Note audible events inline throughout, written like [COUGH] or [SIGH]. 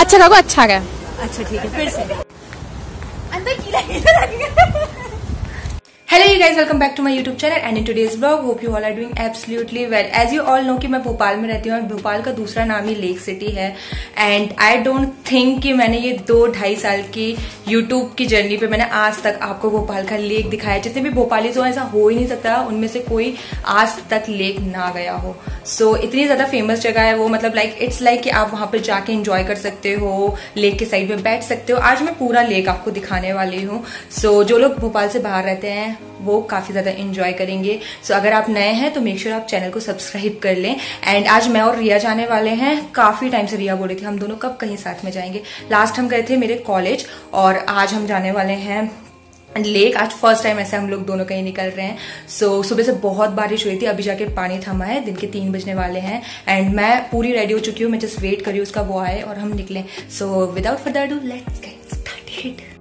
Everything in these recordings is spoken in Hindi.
अच्छा लगो अच्छा गया। अच्छा ठीक है फिर से। Hello you guys welcome back to my YouTube channel and in today's blog hope you all are doing absolutely well as you all know कि मैं भोपाल में रहती हूँ और भोपाल का दूसरा नाम ही लेक सिटी है। एंड आई डोंट थिंक कि मैंने ये दो ढाई साल की यूट्यूब की जर्नी पे मैंने आज तक आपको भोपाल का लेक दिखाया जितने भी भोपाली हो ऐसा हो ही नहीं सकता। उनमें से कोई आज तक लेक ना गया हो। सो so, इतनी ज़्यादा फ़ेमस जगह है वो। मतलब लाइक इट्स लाइक कि आप वहाँ पर जाके एंजॉय कर सकते हो। लेक के साइड में बैठ सकते हो। आज मैं पूरा लेक आपको दिखाने वाली हूँ। सो so, जो लोग भोपाल से बाहर रहते हैं वो काफ़ी ज़्यादा इंजॉय करेंगे। सो so, अगर आप नए हैं तो मेक श्योर sure आप चैनल को सब्सक्राइब कर लें। एंड आज मैं और रिया जाने वाले हैं। काफ़ी टाइम से रिया बोल रही थी हम दोनों कब कहीं साथ में जाएँगे? लास्ट हम गए थे मेरे कॉलेज और आज हम जाने वाले हैं लेक आज फ़र्स्ट टाइम ऐसे हम लोग दोनों कहीं निकल रहे हैं। सो so, सुबह से बहुत बारिश हुई थी अभी जाके पानी थमा है दिन के तीन बजने वाले हैं। एंड मैं पूरी रेडी हो चुकी हूँ मैं जस्ट वेट करी उसका वो आए और हम निकले। So without further do let's get started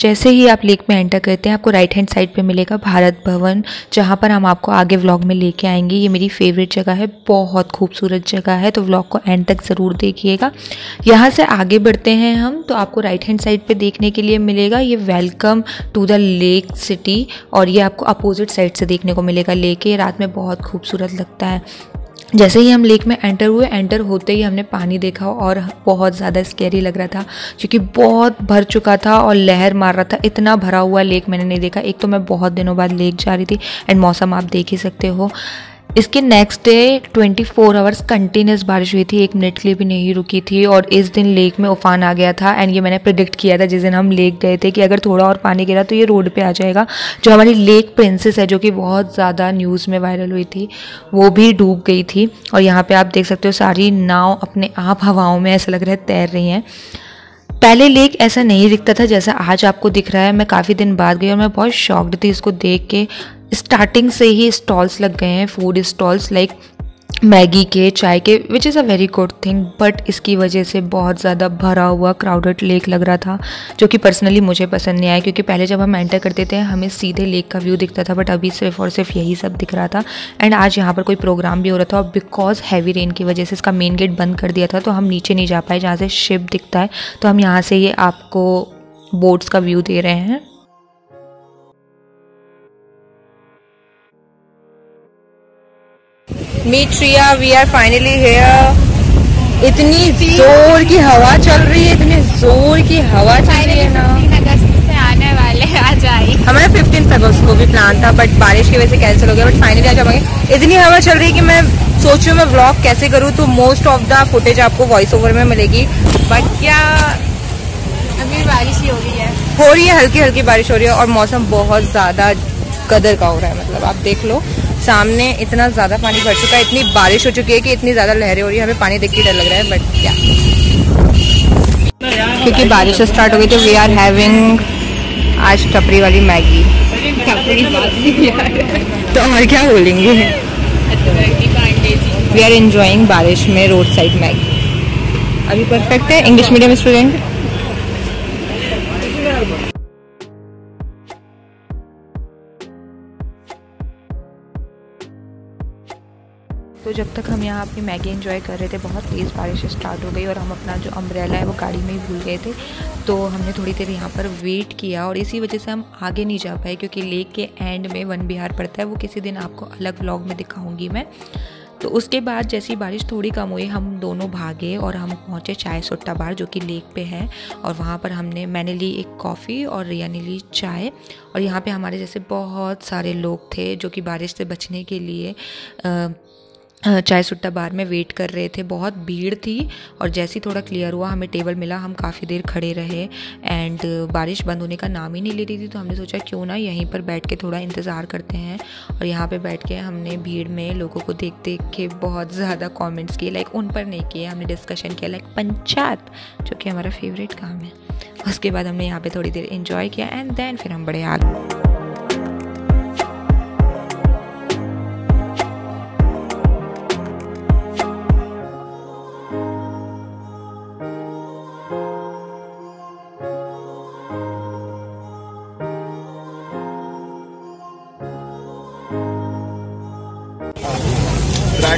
जैसे ही आप लेक में एंटर करते हैं, आपको राइट हैंड साइड पे मिलेगा भारत भवन, जहाँ पर हम आपको आगे व्लॉग में लेके आएँगे। ये मेरी फेवरेट जगह है, बहुत खूबसूरत जगह है तो व्लॉग को एंड तक ज़रूर देखिएगा। यहाँ से आगे बढ़ते हैं हम तो आपको राइट हैंड साइड पे देखने के लिए मिलेगा ये welcome to the lake city और ये आपको अपोजिट साइड से देखने को मिलेगा लेक। ये रात में बहुत खूबसूरत लगता है। जैसे ही हम लेक में एंटर हुए, एंटर होते ही हमने पानी देखा और बहुत ज़्यादा स्कैरी लग रहा था, क्योंकि बहुत भर चुका था और लहर मार रहा था। इतना भरा हुआ लेक मैंने नहीं देखा। एक तो मैं बहुत दिनों बाद लेक जा रही थी एंड मौसम आप देख ही सकते हो। इसके next day 24 four hours continuous बारिश हुई थी, एक मिनट के लिए भी नहीं रुकी थी और इस दिन लेक में उफान आ गया था एंड ये मैंने प्रिडिक्ट किया था, जिस दिन हम लेक गए थे कि अगर थोड़ा और पानी गिरा तो ये रोड पे आ जाएगा। जो हमारी लेक प्रिंसेस है, जो कि बहुत ज़्यादा न्यूज़ में वायरल हुई थी, वो भी डूब गई थी और यहाँ पर आप देख सकते हो सारी नाव अपने आप हवाओं में, ऐसा लग रहा है, तैर रही हैं। पहले लेक ऐसा नहीं दिखता था जैसा आज आपको दिख रहा है। मैं काफ़ी दिन बाद गई और मैं बहुत शॉक्ड थी इसको देख के। स्टार्टिंग से ही स्टॉल्स लग गए हैं फ़ूड स्टॉल्स लाइक मैगी के, चाय के which is a very good thing but इसकी वजह से बहुत ज़्यादा भरा हुआ क्राउडेड लेक लग रहा था, जो कि पर्सनली मुझे पसंद नहीं आया, क्योंकि पहले जब हम एंटर करते थे, हमें सीधे लेक का व्यू दिखता था बट अभी सिर्फ़ और सिर्फ़ यही सब दिख रहा था एंड आज यहाँ पर कोई प्रोग्राम भी हो रहा था, और बिकॉज़ हैवी रेन की वजह से इसका मेन गेट बंद कर दिया था तो हम नीचे नहीं जा पाए, जहाँ से शिप दिखता है तो हम यहाँ से ये आपको बोट्स का व्यू दे रहे हैं। Meet Shriya we are finally here इतनी ज़ोर की हवा चल रही है इतनी ज़ोर की हवा चल रही है ना। आने वाले आज आई। हमारा फिफ्टीन अगस्त को भी प्लान था बट बारिश की वजह से कैंसिल हो गया बट फाइनली आज जाएँगे इतनी हवा चल रही है कि मैं सोच रही हूँ मैं व्लॉग कैसे करूँ तो मोस्ट ऑफ़ द फुटेज आपको वॉइस ओवर में मिलेगी। बट क्या अभी बारिश ही हो रही है। हो रही है हल्की हल्की बारिश हो रही है और मौसम बहुत ज़्यादा कदर का हो रहा है मतलब आप देख लो। सामने इतना ज़्यादा पानी भर चुका है, इतनी बारिश हो चुकी है कि इतनी ज़्यादा लहरें हो रही है, हमें पानी देख के डर लग रहा है बट क्या क्योंकि बारिश स्टार्ट हो गई तो वी आर हैविंग आज टपरी वाली मैगी। [LAUGHS] तो और क्या बोलेंगे? वी आर एंजॉइंग बारिश में रोड साइड मैगी। अभी परफेक्ट है? इंग्लिश मीडियम स्टूडेंट जब तक हम यहाँ अपनी मैगी एंजॉय कर रहे थे बहुत तेज़ बारिश स्टार्ट हो गई और हम अपना जो अम्ब्रेला है वो गाड़ी में ही भूल गए थे। तो हमने थोड़ी देर यहाँ पर वेट किया और इसी वजह से हम आगे नहीं जा पाए क्योंकि लेक के एंड में वन बिहार पड़ता है। वो किसी दिन आपको अलग व्लॉग में दिखाऊँगी मैं। तो उसके बाद जैसी बारिश थोड़ी कम हुई हम दोनों भागे और हम पहुँचे चाय सुट्टा बार जो कि लेक पे है और वहाँ पर हमने मैंने ली एक कॉफ़ी और रिया ने ली चाय। और यहाँ पे हमारे जैसे बहुत सारे लोग थे जो कि बारिश से बचने के लिए आ, चाय सुट्टा बार में वेट कर रहे थे। बहुत भीड़ थी और जैसे ही थोड़ा क्लियर हुआ, हमें टेबल मिला, हम काफ़ी देर खड़े रहे एंड बारिश बंद होने का नाम ही नहीं ले रही थी तो हमने सोचा क्यों ना यहीं पर बैठ के थोड़ा इंतज़ार करते हैं और यहाँ पे बैठ के हमने भीड़ में लोगों को देख देख के बहुत ज़्यादा कॉमेंट्स किए लाइक उन पर नहीं किए, हमने डिस्कशन किया लाइक पंचायत, जो कि हमारा फेवरेट काम है। उसके बाद हमने यहाँ पर थोड़ी देर इन्जॉय किया एंड देन फिर हम बड़े आगे।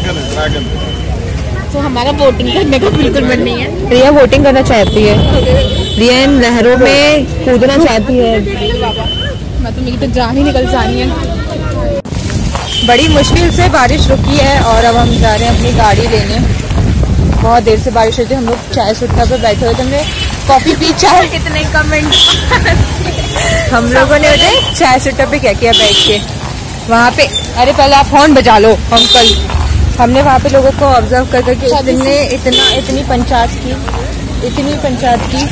ड्रैगन है ड्रैगन तो हमारा वोटिंग करने का बिल्कुल मन नहीं है। रिया वोटिंग करना चाहती है। रिया इन लहरों में कूदना चाहती है। मैं तो मेरी तो जान ही निकल जानी है। बड़ी मुश्किल से बारिश रुकी है और अब हम जा रहे हैं अपनी गाड़ी लेने। बहुत देर से बारिश हुई थी हम लोग चाय सुट्टा पे बैठे हुए थे हमने कॉफ़ी पी चाय। कितने कमेंट हम लोगों ने चाय सुट्टा पे क्या किया बैठ के। वहाँ पे अरे पहले आप फ़ोन बजा लो अंकल हमने वहाँ पे लोगों को ऑब्ज़र्व कर करके इतने इतना इतनी पंचायत की इतनी पंचायत की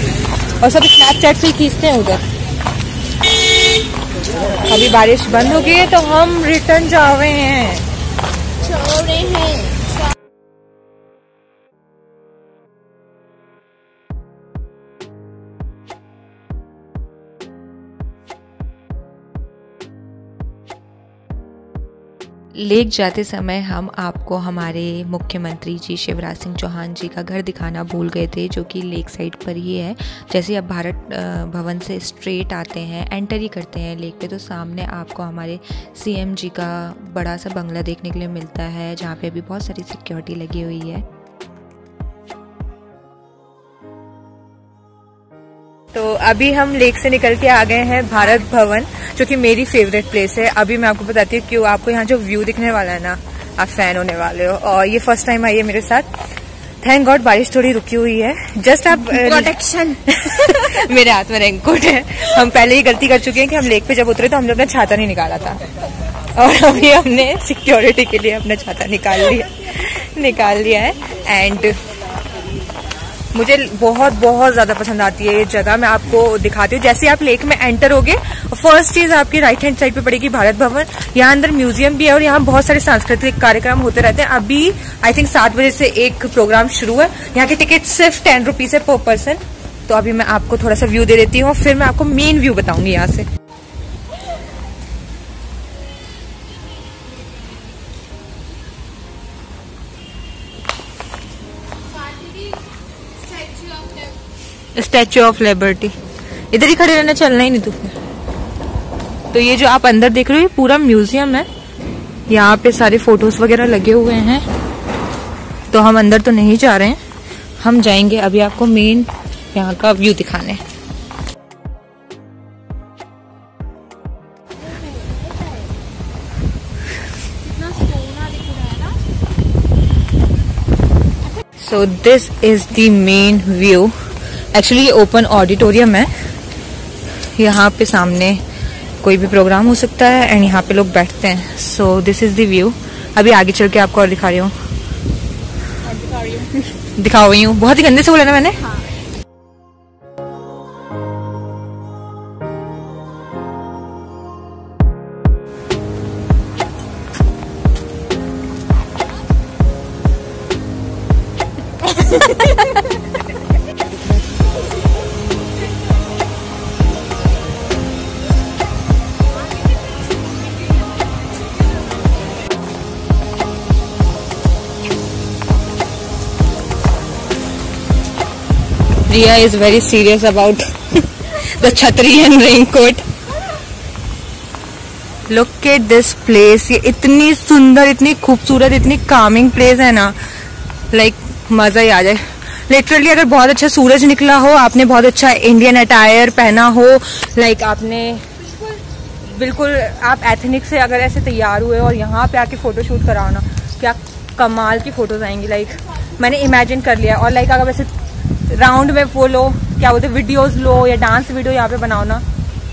और सब स्नैपचैट से ही खींचते हैं उधर। अभी बारिश बंद हो गई है तो हम रिटर्न जा रहे हैं। लेक जाते समय हम आपको हमारे मुख्यमंत्री जी शिवराज सिंह चौहान जी का घर दिखाना भूल गए थे, जो कि लेक साइड पर ही है। जैसे आप भारत भवन से स्ट्रेट आते हैं, एंटर ही करते हैं लेक पे तो सामने आपको हमारे सीएम जी का बड़ा सा बंगला देखने के लिए मिलता है, जहाँ पे अभी बहुत सारी सिक्योरिटी लगी हुई है। तो अभी हम लेक से निकल के आ गए हैं भारत भवन जो कि मेरी फेवरेट प्लेस है। अभी मैं आपको बताती हूँ क्यों आपको यहाँ जो व्यू दिखने वाला है ना आप फ़ैन होने वाले हो। और ये फ़र्स्ट टाइम आई है मेरे साथ। थैंक गॉड बारिश थोड़ी रुकी हुई है। जस्ट आप प्रोटेक्शन [LAUGHS] मेरे हाथ में रेनकोट है। हम पहले ही गलती कर चुके हैं कि हम लेक पे जब उतरे तो हमने अपना छाता नहीं निकाला था। और [LAUGHS] अभी हमने सिक्योरिटी के लिए अपना छाता निकाल लिया। निकाल लिया है। एंड मुझे बहुत बहुत ज़्यादा पसंद आती है ये जगह। मैं आपको दिखाती हूँ। जैसे आप लेक में एंटर होगे फ़र्स्ट चीज़ आपकी राइट हैंड साइड पे पड़ेगी भारत भवन। यहाँ अंदर म्यूज़ियम भी है और यहाँ बहुत सारे सांस्कृतिक कार्यक्रम होते रहते हैं। अभी आई थिंक सात बजे से एक प्रोग्राम शुरू है। यहाँ की टिकट सिर्फ़ टेन रुपीज़ है पर पर्सन तो अभी मैं आपको थोड़ा सा व्यू दे देती हूँ फिर मैं आपको मेन व्यू बताऊँगी यहाँ से। स्टैचू ऑफ़ लिबर्टी इधर ही खड़े रहना, चलना ही नहीं तू तो ये जो आप अंदर देख रहे हो, ये पूरा म्यूज़ियम है। यहाँ पे सारे फ़ोटोज़ वगैरह लगे हुए हैं। तो हम अंदर तो नहीं जा रहे हैं। हम जाएँगे अभी आपको मेन यहाँ का व्यू दिखाने। So this is the main view actually ये ओपन ऑडिटोरियम है। यहाँ पे सामने कोई भी प्रोग्राम हो सकता है एंड यहाँ पे लोग बैठते हैं। So this is the view अभी आगे चल के आपको और दिखा रही हूँ। दिखा रही हूँ। बहुत ही गंदे से बोला ना मैंने। हाँ। Riya is very serious about the chhatri and raincoat. Look at this place. ये इतनी सुंदर इतनी खूबसूरत इतनी कामिंग प्लेस है ना like, मज़ा ही आ जाए। लिटरली अगर बहुत अच्छा सूरज निकला हो, आपने बहुत अच्छा इंडियन अटायर पहना हो लाइक आपने बिल्कुल आप एथनिक से अगर ऐसे तैयार हुए और यहाँ पे आके फ़ोटो शूट कराओ ना, क्या कमाल की फ़ोटोज़ आएँगी लाइक मैंने इमेजिन कर लिया। और लाइक अगर वैसे राउंड में वो लो, क्या बोलते वीडियोस लो या डांस वीडियो यहाँ पे बनाओ ना,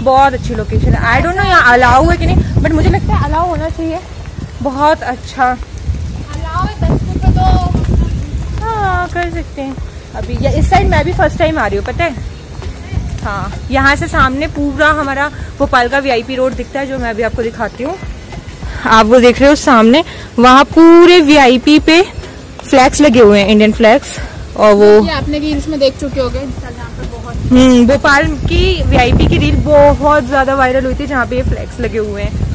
बहुत अच्छी लोकेशन है। आई डोंट नो यहाँ अलाउ है कि नहीं बट मुझे लगता है अलाउ होना चाहिए। बहुत अच्छा। अलाउ पे तो हाँ कर सकते हैं। अभी या इस साइड मैं भी फ़र्स्ट टाइम आ रही हूँ पता है? हाँ यहाँ से सामने पूरा हमारा भोपाल का वीआईपी रोड दिखता है जो मैं अभी आपको दिखाती हूँ। आप वो देख रहे हो सामने वहाँ पूरे वीआईपी पे फ्लैग्स लगे हुए हैं इंडियन फ्लैग्स और वो आपने रील्स में देख चुके पे बहुत हम्म भोपाल की वीआईपी की रील बहुत ज़्यादा वायरल हुई थी जहाँ पे ये फ्लैग्स लगे हुए हैं।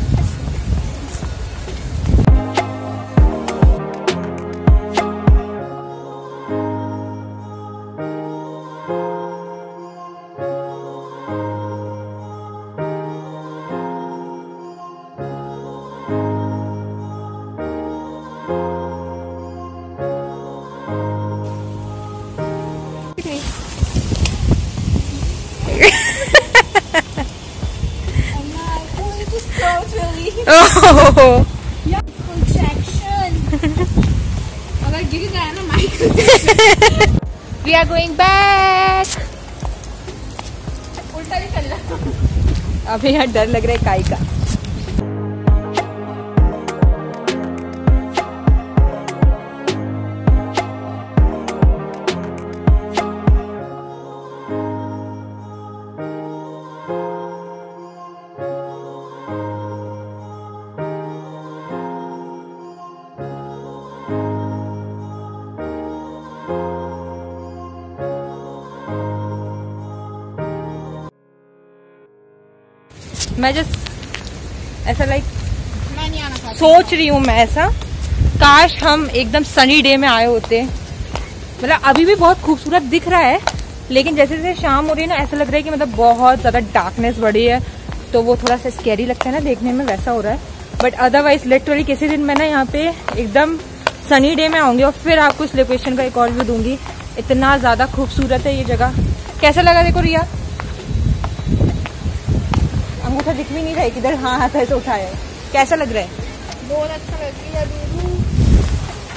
ओह are going back. उल्टा ही चल रहा अभी यहाँ डर लग रहा है काई का। मैं जस्ट ऐसा लाइक सोच रही हूँ मैं ऐसा। काश हम एकदम सनी डे में आए होते। मतलब अभी भी बहुत खूबसूरत दिख रहा है लेकिन जैसे जैसे शाम हो रही है ना ऐसा लग रहा है कि मतलब बहुत ज़्यादा डार्कनेस बढ़ी है। तो वो थोड़ा सा स्कैरी लगता है ना देखने में वैसा हो रहा है। बट अदरवाइज़ लिटरली किसी दिन मैं ना यहाँ पे एकदम सनी डे में आऊँगी और फिर आपको इस लोकेशन का एक और व्यू दूँगी। इतना ज़्यादा खूबसूरत है ये जगह। कैसा लगा देखो रिया? अंगूठा दिख भी नहीं रहा है किधर हाँ हाथ ऐसे उठाया है कैसा लग रहा है? बहुत अच्छा लग रही है अभी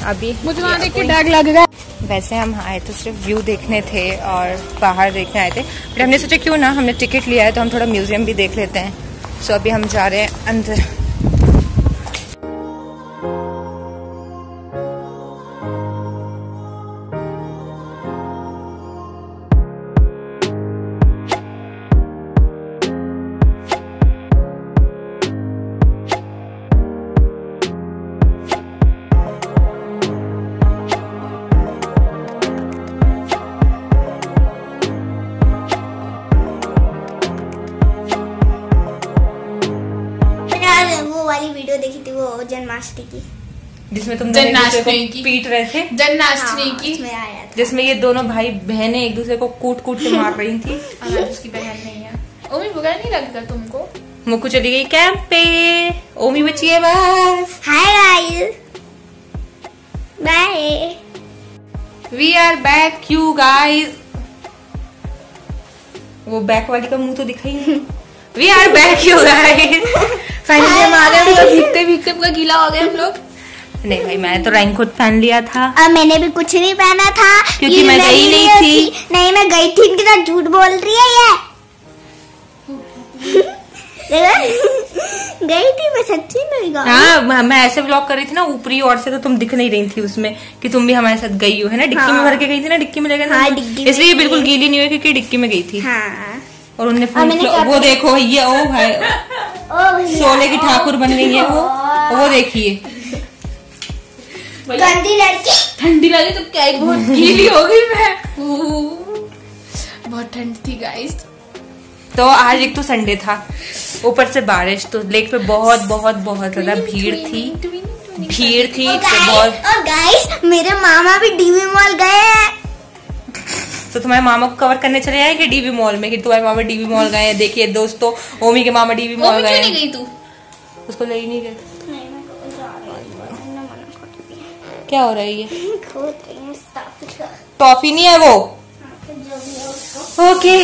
अभी मुझे वहाँ देख के डर लग रहा है। वैसे हम आए तो सिर्फ़ व्यू देखने थे और बाहर देखने आए थे। बट हमने सोचा क्यों ना हमने टिकट लिया है तो हम थोड़ा म्यूज़ियम भी देख लेते हैं। सो अभी हम जा रहे हैं अंदर। देखी थी वो जन्माष्टमी की। जिसमें तुम जन्माष्टमी की। पीट रहे थे? जन्माष्टमी हाँ, की। आया था। जिसमें ये दोनों भाई बहनें एक दूसरे को कूट कूट के मार रही थी। उसकी बहन नहीं है। ओमी बुरा नहीं लगता तुमको? मुक्कू चली गई कैंप। पे ओमी बची है बस। Hi guys bye. We are back you guys वो बैक वाली का मुँह तो दिखाई नहीं। We are back you guys finally हम आ गए हम लोग भीगते भीगते पूरा गीला हो गए हम लोग। नहीं भाई मैं तो रैंक खुद पहन लिया था। और मैंने भी कुछ नहीं पहना था। क्योंकि मैं गई नहीं वीडियो थी। नहीं मैं गई थी इनके साथ झूठ बोल रही है ये। [LAUGHS] गई थी मैं सच्ची में हाँ मैं- ऐसे व्लॉग कर रही थी ना ऊपरी ओर से तो तुम दिख नहीं रही थी उसमें कि तुम भी हमारे साथ गई हो है ना? डिक्की हाँ। में। भर के गई थी ना डिक्की में लेकर हाँ, इसलिए बिल्कुल गीली नहीं हुई क्योंकि डिक्की में गई थी। हाँ। और उनने मैंने वो देखो भैया ओ भाई। सोने की ठाकुर बन गई है वो। वो देखिए। गंदी लड़की। ठंडी लगी तो क्या बहुत गीली हो गई मैं। बहुत ठंड थी गाइस तो आज एक तो संडे था। ऊपर से बारिश तो लेक पे बहुत बहुत बहुत ज़्यादा भीड़ थी। भीड़ थी तो और गाइस मेरे मामा भी डीवी मॉल गए हैं। तो तुम्हारे मामा को कवर करने चले आए कि डीवी मॉल में कि तुम्हारे मामा डीवी मॉल गए हैं? देखिए दोस्तों ओमी के मामा डीवी मॉल गए नहीं हैं। गई तू? उसको ले ही नहीं गए। क्या हो रहा है ये? [LAUGHS] हूँ। टॉफी नहीं है वो? है ओके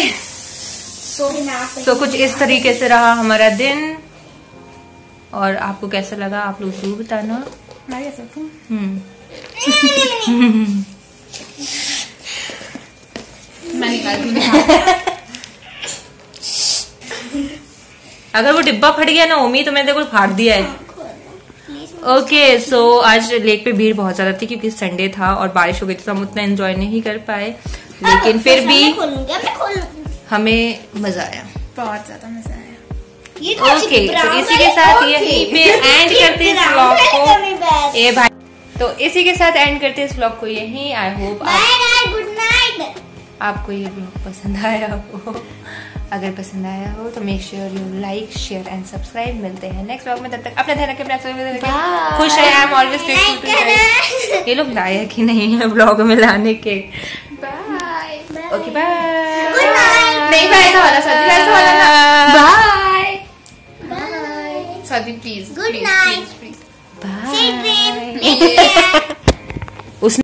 बिना तो कुछ इस तरीके से रहा हमारा दिन। और आपको कैसा लगा? आप लोग ज़रूर बताना। मैं कैसे हम्म। [LAUGHS] [LAUGHS] मैं [LAUGHS] अगर वो डिब्बा फट गया ना ओमी तो मैंने देखो फाड़ दिया है। ओके सो so, आज लेक पे भीड़ बहुत ज़्यादा थी क्योंकि संडे था और बारिश हो गई थी तो हम उतना एंजॉय नहीं कर पाए। लेकिन फिर भी खोलूँगी अब मैं खोलूँगी हमें मज़ा आया। बहुत ज़्यादा मज़ा आया। ये तो ओके तो इसी के साथ यहीं पे एंड करते हैं इस ब्लॉग को। ए भाई तो इसी के साथ एंड करते हैं इस ब्लॉग को। यही आई होप आपको ये ब्लॉग पसंद आया हो। अगर पसंद आया हो तो make sure you like share and subscribe मिलते हैं नेक्स्ट ब्लॉग में। तब तक अपना ध्यान रखें खुश है आई एम ऑलवेज ये लोग लायक ही नहीं है ब्लॉग में लाने के। बाय बाय नहीं बाय ऐसा प्लीज़ गुड नाइट बाय उसने